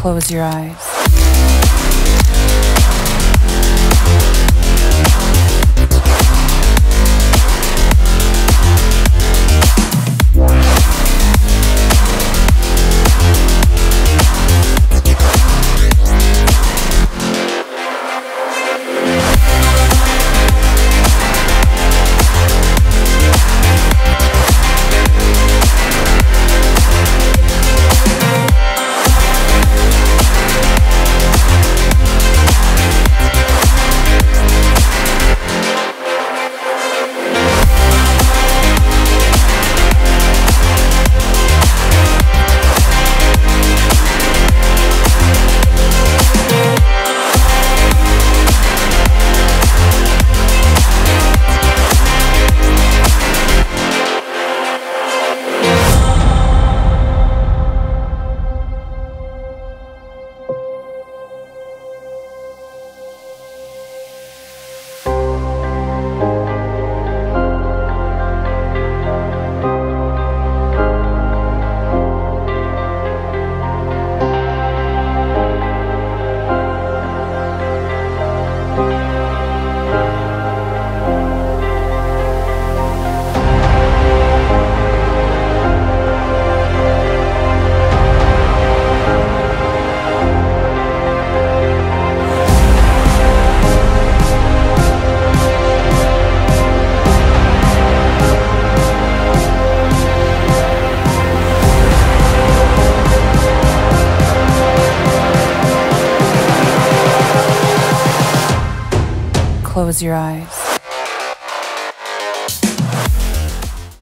close your eyes. close your eyes.